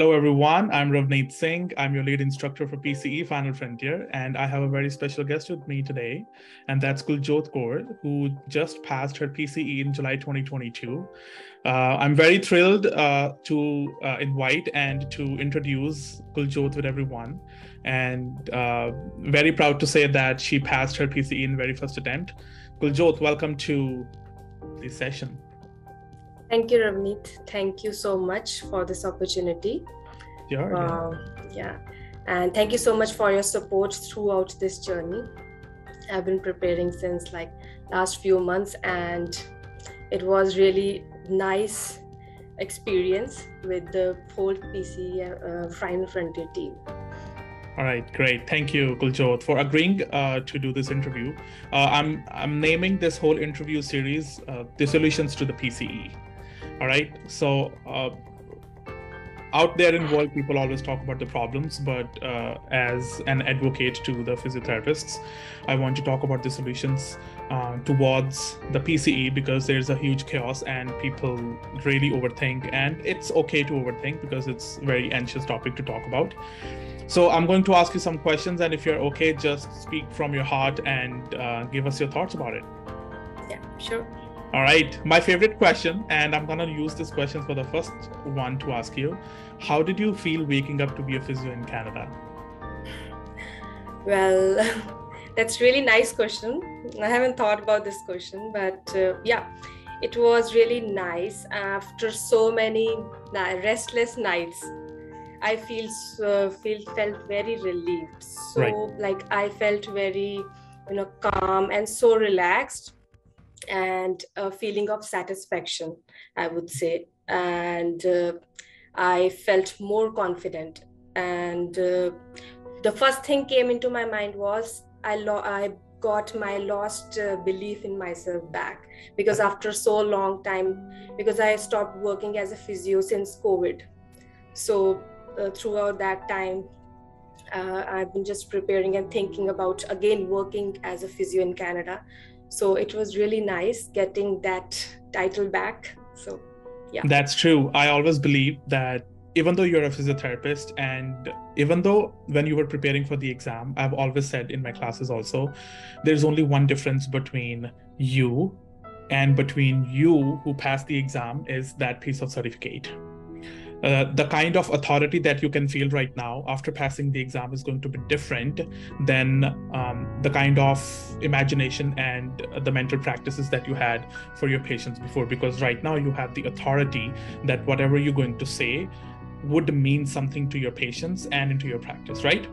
Hello, everyone. I'm Ravneet Singh. I'm your lead instructor for PCE Final Frontier, and I have a very special guest with me today, and that's Kuljot Kaur, who just passed her PCE in July 2022. Uh, I'm very thrilled uh, to uh, invite and to introduce Kuljot with everyone, and uh, very proud to say that she passed her PCE in very first attempt. Kuljot, welcome to this session. Thank you, Ravneet. Thank you so much for this opportunity. Sure, uh, yeah. And thank you so much for your support throughout this journey. I've been preparing since like last few months and it was really nice experience with the whole PCE uh, Final Frontier team. All right, great. Thank you, Kuljot, for agreeing uh, to do this interview. Uh, I'm I'm naming this whole interview series uh, "The Solutions to the PCE." all right so uh, out there in the world people always talk about the problems but uh, as an advocate to the physiotherapists i want to talk about the solutions uh, towards the pce because there's a huge chaos and people really overthink and it's okay to overthink because it's a very anxious topic to talk about. So i'm going to ask you some questions and if you're okay just speak from your heart and uh, give us your thoughts about it. Yeah sure all right, my favorite question, and I'm gonna use this question for the first one to ask you. How did you feel waking up to be a physio in Canada? Well, that's really nice question. I haven't thought about this question, but uh, yeah, it was really nice after so many restless nights. I feel uh, feel felt very relieved. So right. like I felt very you know calm and so relaxed and a feeling of satisfaction, I would say. And uh, I felt more confident. And uh, the first thing came into my mind was I, lo- I got my lost uh, belief in myself back because after so long time because i stopped working as a physio since covid so uh, throughout that time uh, i've been just preparing and thinking about again working as a physio in canada so it was really nice getting that title back. So yeah. That's true. I always believe that even though you're a physiotherapist and even though when you were preparing for the exam i've always said in my classes also there's only one difference between you and between you who passed the exam is that piece of certificate uh, the kind of authority that you can feel right now after passing the exam is going to be different than um, the kind of imagination and the mental practices that you had for your patients before. Because right now you have the authority that whatever you're going to say would mean something to your patients and into your practice right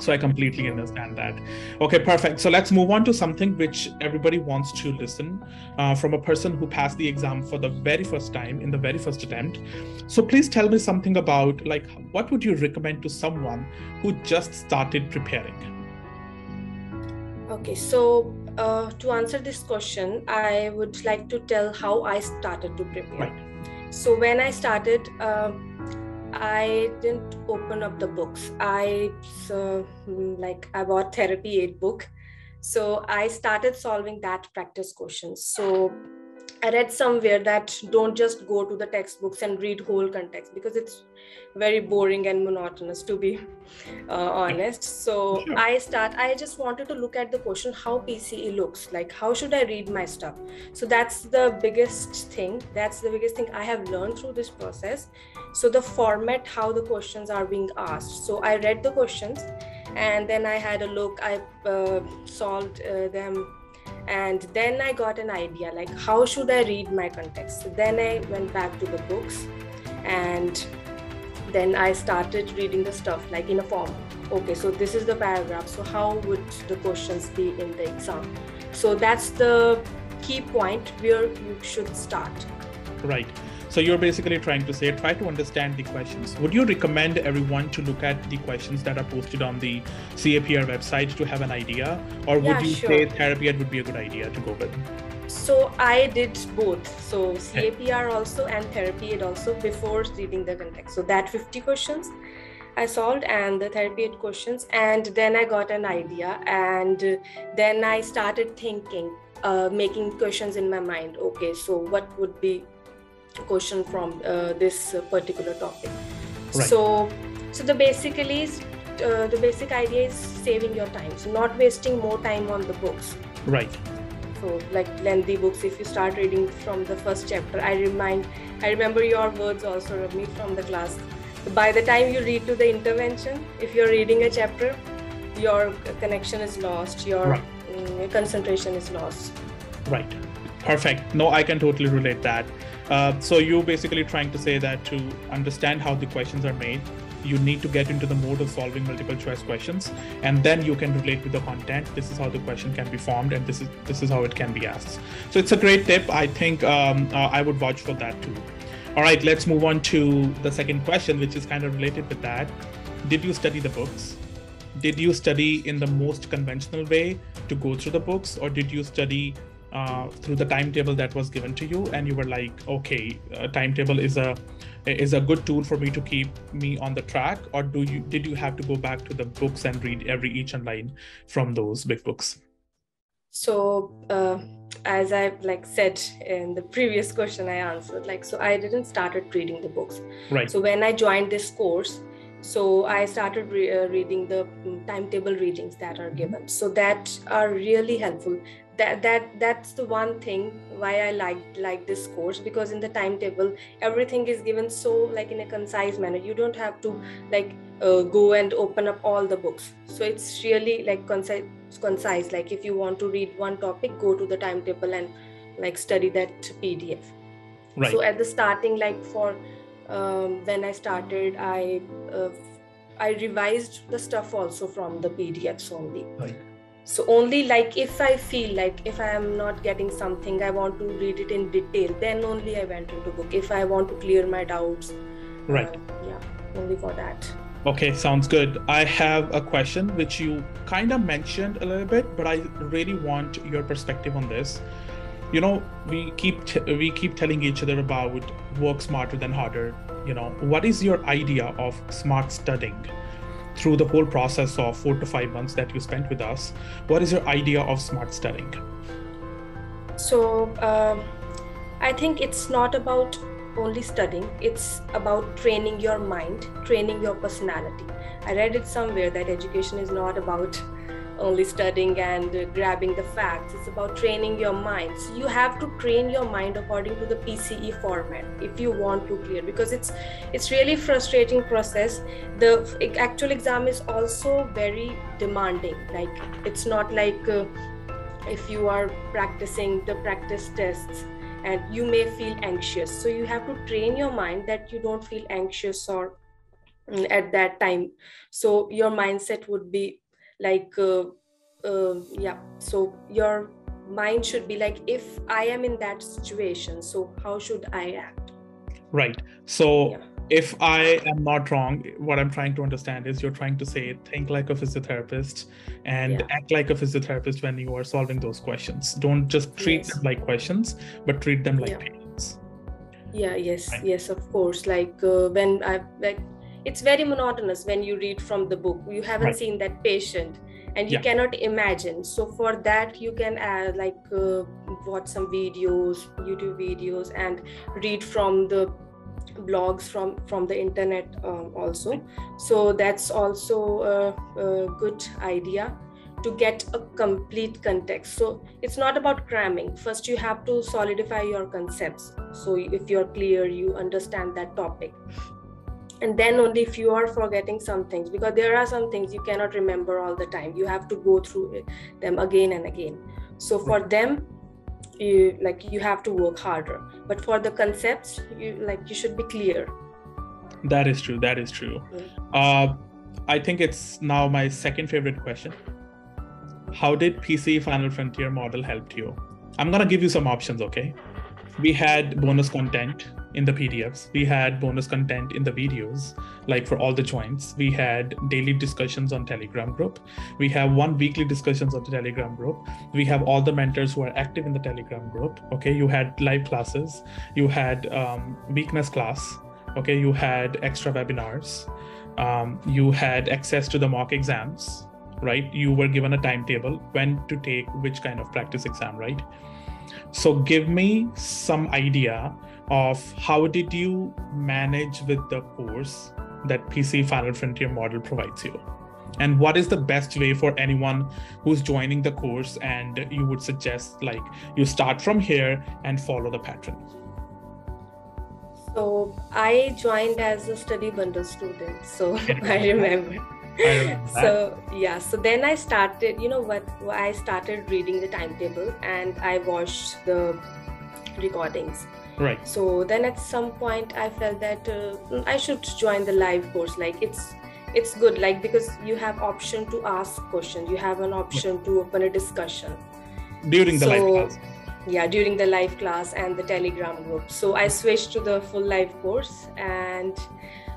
so I completely understand that. Okay, perfect. So let's move on to something which everybody wants to listen uh, from a person who passed the exam for the very first time in the very first attempt. So please tell me something about like what would you recommend to someone who just started preparing? Okay, so uh, to answer this question, I would like to tell how I started to prepare. Right. So when I started. Uh, I didn't open up the books. I so, mm, like I bought TherapyEd book, so I started solving that practice questions. So I read somewhere that don't just go to the textbooks and read whole context because it's very boring and monotonous to be uh, honest. So I start. I just wanted to look at the question how PCE looks like. How should I read my stuff? So that's the biggest thing. That's the biggest thing I have learned through this process. So the format, how the questions are being asked. So I read the questions, and then I had a look. I uh, solved uh, them and then i got an idea like how should i read my context? Then i went back to the books and then i started reading the stuff like in a form. Okay so this is the paragraph so how would the questions be in the exam? So that's the key point where you should start. Right so you're basically trying to say, try to understand the questions. Would you recommend everyone to look at the questions that are posted on the CAPR website to have an idea? Or would yeah, you sure. say TherapyEd would be a good idea to go with? So I did both. So CAPR also and TherapyEd also before reading the context. So that 50 questions I solved and the TherapyEd questions. And then I got an idea. And then I started thinking, uh, making questions in my mind. Okay, so what would be question from uh, this particular topic Right. So, so the basically uh, the basic idea is saving your time, so not wasting more time on the books. Right. So, like lengthy books, if you start reading from the first chapter, I remind, I remember your words also, me from the class. By the time you read to the intervention, if you're reading a chapter, your connection is lost, your right. um, concentration is lost. Right. Perfect. No, I can totally relate that. Uh, so you're basically trying to say that to understand how the questions are made, you need to get into the mode of solving multiple choice questions, and then you can relate with the content. This is how the question can be formed, and this is this is how it can be asked. So it's a great tip. I think um, uh, I would vouch for that too. All right, let's move on to the second question, which is kind of related with that. Did you study the books? Did you study in the most conventional way to go through the books, or did you study uh, through the timetable that was given to you and you were like okay a timetable is a is a good tool for me to keep me on the track or do you did you have to go back to the books and read every each and line from those big books? So uh, as i like said in the previous question i answered like so i didn't started reading the books. Right. So when i joined this course so i started re- uh, reading the mm, timetable readings that are given. So that are really helpful that that that's the one thing why i like like this course because in the timetable everything is given so like in a concise manner. You don't have to like uh, go and open up all the books. So it's really like concise concise. Like if you want to read one topic go to the timetable and like study that pdf right so at the starting like for um, when I started, I uh, I revised the stuff also from the PDFs only. Right. So only like if I feel like if I am not getting something, I want to read it in detail. Then only I went into book. If I want to clear my doubts. Right. Uh, yeah, only for that. Okay, sounds good. I have a question which you kind of mentioned a little bit, but I really want your perspective on this you know we keep t- we keep telling each other about work smarter than harder you know what is your idea of smart studying through the whole process of 4 to 5 months that you spent with us what is your idea of smart studying? So um, i think it's not about only studying it's about training your mind training your personality. I read it somewhere that education is not about only studying and uh, grabbing the facts. It's about training your mind. So you have to train your mind according to the pce format if you want to clear because it's it's really frustrating process. The actual exam is also very demanding. Like it's not like uh, if you are practicing the practice tests and you may feel anxious. So you have to train your mind that you don't feel anxious or mm, at that time. So your mindset would be like uh, uh, yeah so your mind should be like if i am in that situation so how should i act right so yeah. if i am not wrong what i'm trying to understand is you're trying to say think like a physiotherapist and yeah. act like a physiotherapist when you are solving those questions don't just treat yes. them like questions but treat them like yeah. patients yeah yes right. yes of course like uh, when i like it's very monotonous when you read from the book. You haven't right. seen that patient and you yeah. cannot imagine. So for that you can uh, like uh, watch some videos youtube videos and read from the blogs from from the internet um, also. So that's also a, a good idea to get a complete context. So it's not about cramming. First you have to solidify your concepts. So if you're clear you understand that topic and then only if you are forgetting some things because there are some things you cannot remember all the time. You have to go through them again and again. So for them you like you have to work harder. But for the concepts you like you should be clear. That is true that is true. Uh, i think it's now my second favorite question. How did pce final frontier model help you? I'm gonna give you some options okay? We had bonus content in the PDFs. We had bonus content in the videos, like for all the joints. We had daily discussions on Telegram group. We have one weekly discussions on the Telegram group. We have all the mentors who are active in the Telegram group. Okay, you had live classes. You had um, weakness class. Okay, you had extra webinars. Um, you had access to the mock exams. Right, you were given a timetable when to take which kind of practice exam. Right. So give me some idea of how did you manage with the course that PCE Final Frontier model provides you? And what is the best way for anyone who's joining the course and you would suggest like you start from here and follow the pattern? So I joined as a study bundle student, so I remember. so yeah so then i started you know what i started reading the timetable and i watched the recordings right. So then at some point i felt that uh, i should join the live course. Like it's it's good. Like because you have option to ask questions. You have an option to open a discussion. During the so, live class. yeah during the live class and the telegram group. So i switched to the full live course. And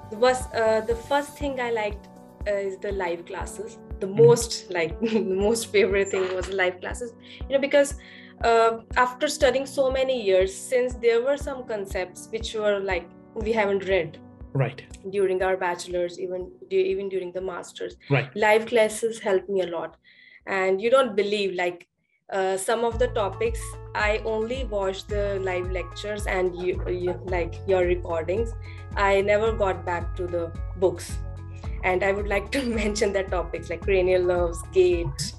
the was uh, the first thing i liked uh, is the live classes. The mm-hmm. most like the most favorite thing was the live classes. You know because uh, after studying so many years since there were some concepts which were like we haven't read right. during our bachelors even even during the masters. Right. Live classes helped me a lot. And you don't believe like uh, some of the topics i only watched the live lectures and you, you like your recordings. I never got back to the books. And i would like to mention that topics like cranial nerves gait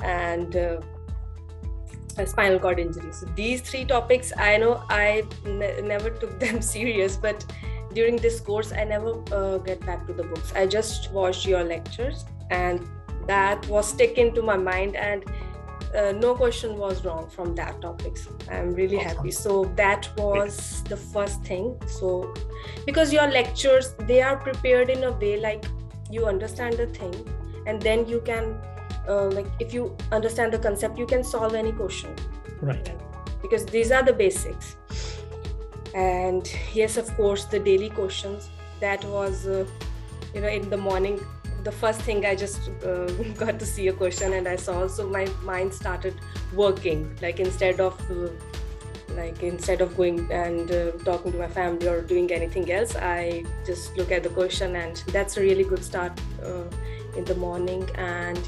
and uh, spinal cord injury. So these three topics i know I n- never took them serious but during this course i never uh, get back to the books. I just watched your lectures and that was stuck into my mind and uh, no question was wrong from that topics i'm really awesome. happy. So that was the first thing. So because your lectures they are prepared in a way like you understand the thing and then you can uh, like if you understand the concept you can solve any question. Right. Because these are the basics. And yes of course the daily questions that was uh, you know in the morning the first thing i just uh, got to see a question and i saw so my mind started working. Like instead of uh, like instead of going and uh, talking to my family or doing anything else i just look at the question and that's a really good start uh, in the morning. And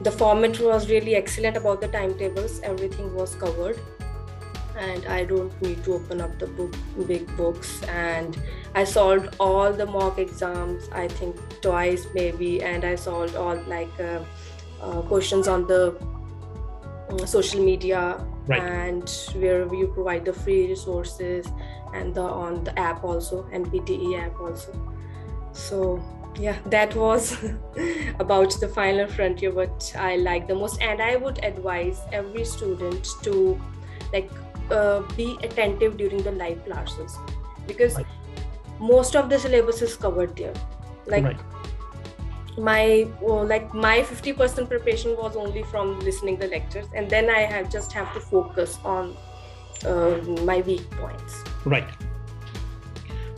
the format was really excellent about the timetables. Everything was covered. And i don't need to open up the book big books. And i solved all the mock exams i think twice maybe. And i solved all like uh, uh, questions on the uh, social media. Right. and where you provide the free resources and the on the app also npte app also. So yeah that was about the final frontier what i like the most. And i would advise every student to like uh, be attentive during the live classes. Because right. most of the syllabus is covered there. Like right. my well, like my 50% preparation was only from listening the lectures. And then i have just have to focus on uh, my weak points. Right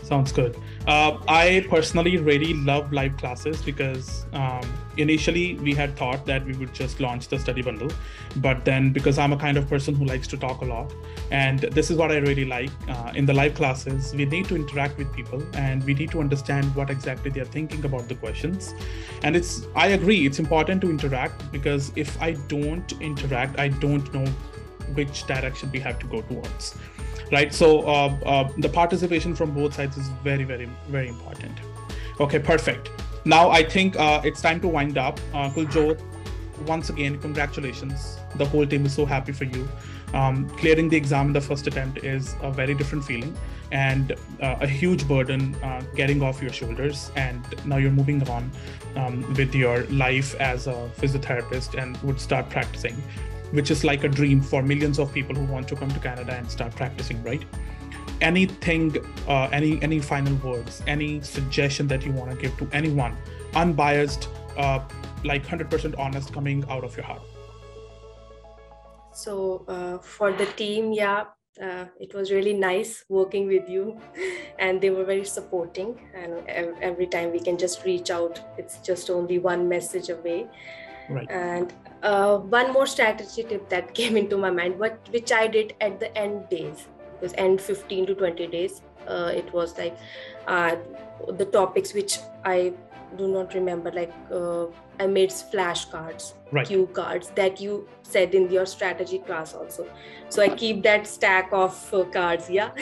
sounds good uh, I personally really love live classes because um, initially we had thought that we would just launch the study bundle, but then because I'm a kind of person who likes to talk a lot, and this is what I really like uh, in the live classes, we need to interact with people and we need to understand what exactly they're thinking about the questions. And it's I agree it's important to interact because if I don't interact, I don't know which direction we have to go towards right? So uh, uh, the participation from both sides is very very very important. Okay perfect. Now i think uh, it's time to wind up. Uh, Kuljot, once again congratulations. The whole team is so happy for you. Um, clearing the exam in the first attempt is a very different feeling and uh, a huge burden uh, getting off your shoulders. And now you're moving on um, with your life as a physiotherapist and would start practicing which is like a dream for millions of people who want to come to Canada and start practicing, right? Anything, uh, any any final words, any suggestion that you want to give to anyone, unbiased, uh, like hundred percent honest, coming out of your heart. So uh, for the team, yeah, uh, it was really nice working with you and they were very supporting and every time we can just reach out it's just only one message away right. and uh, one more strategy tip that came into my mind what which i did at the end days was end 15 to 20 days uh, it was like uh, the topics which i do not remember like uh, i made flashcards right. cue cards that you said in your strategy class also so i keep that stack of uh, cards yeah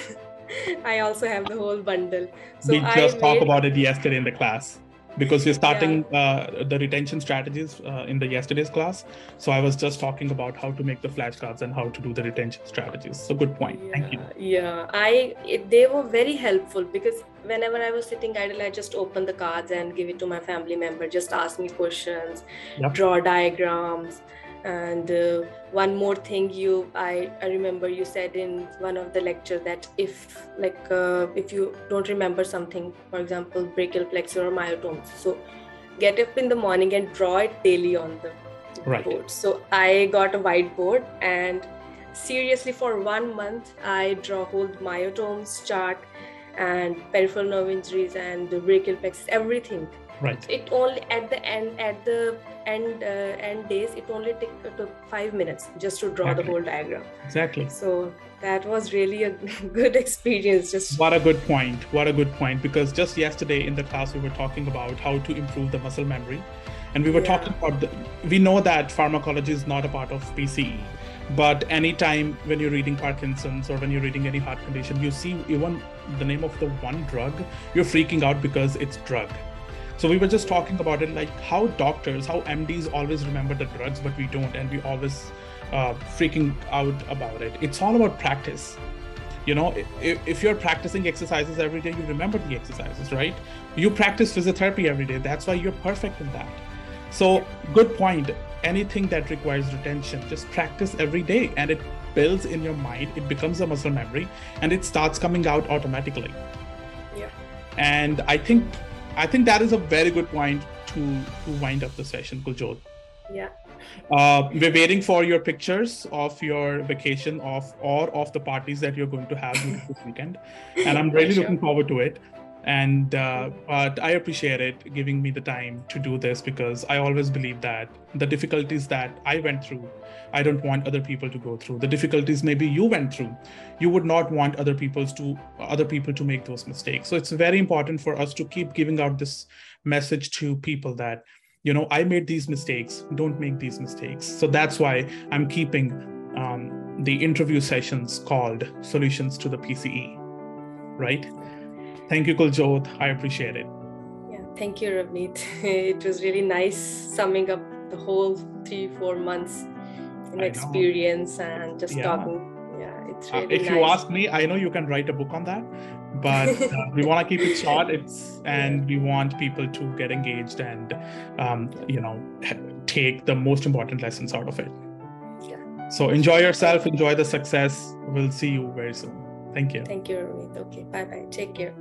I also have the whole bundle. So we just talked about it yesterday in the class because we're starting yeah. uh, the retention strategies uh, in the yesterday's class. So I was just talking about how to make the flashcards and how to do the retention strategies. So good point. Yeah, Thank you. Yeah, I it, they were very helpful because whenever I was sitting idle, I just open the cards and give it to my family member. Just ask me questions, yep. draw diagrams and uh, one more thing you I, I remember you said in one of the lecture that if like uh, if you don't remember something for example brachial plexus or myotomes so get up in the morning and draw it daily on the right. board so i got a whiteboard and seriously for one month i draw whole myotomes chart and peripheral nerve injuries and the brachial plexus everything right. It only at the end at the end uh, end days it only took, took five minutes just to draw exactly. the whole diagram. Exactly. So that was really a good experience just what a good point. What a good point. Because just yesterday in the class we were talking about how to improve the muscle memory. And we were yeah. talking about the, we know that pharmacology is not a part of pce but anytime when you're reading parkinson's or when you're reading any heart condition you see even the name of the one drug you're freaking out because it's drug so we were just talking about it, like how doctors, how MDs always remember the drugs, but we don't, and we always uh, freaking out about it. It's all about practice. You know, if, if you're practicing exercises every day, you remember the exercises, right? You practice physiotherapy every day. That's why you're perfect in that. So, good point. Anything that requires retention, just practice every day, and it builds in your mind. It becomes a muscle memory, and it starts coming out automatically. Yeah. And I think I think that is a very good point to to wind up the session, Kuljot. Yeah. Uh, we're waiting for your pictures of your vacation of or of the parties that you're going to have this weekend, and I'm really sure. looking forward to it and uh, but i appreciate it giving me the time to do this because i always believe that the difficulties that i went through i don't want other people to go through. The difficulties maybe you went through you would not want other people's to other people to make those mistakes. So it's very important for us to keep giving out this message to people that you know i made these mistakes don't make these mistakes. So that's why i'm keeping um, the interview sessions called solutions to the pce right Thank you, Kuljot. I appreciate it. Yeah, thank you, Ravneet. It was really nice summing up the whole three, four months in experience and just yeah. talking. Yeah, it's uh, really uh, If nice. you ask me, I know you can write a book on that, but uh, we want to keep it short. It's and we want people to get engaged and um, you know take the most important lessons out of it. Yeah. So enjoy yourself, enjoy the success. We'll see you very soon. Thank you. Thank you, Ravneet. Okay, bye bye. Take care.